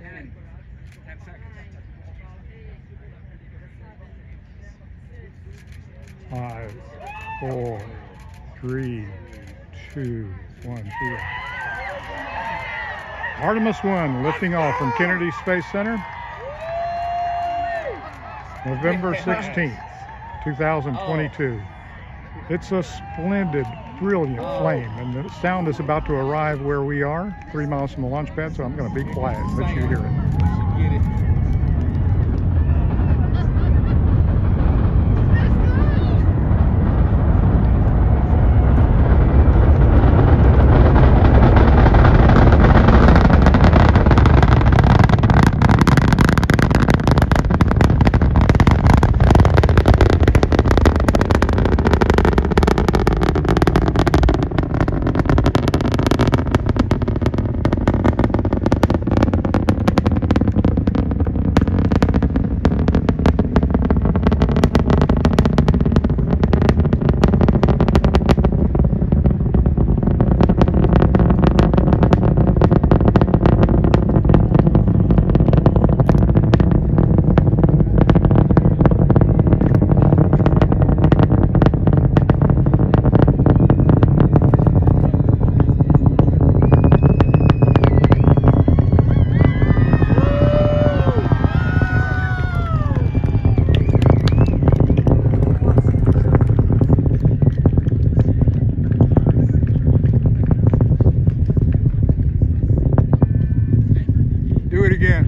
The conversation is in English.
Ten. Ten seconds. Five, four, three, two, one, zero. Artemis 1 lifting off from Kennedy Space Center. November 16th, 2022. It's a splendid, brilliant oh. flame, and the sound is about to arrive where we are, three miles from the launch pad, so I'm going to be quiet and let you hear it. again.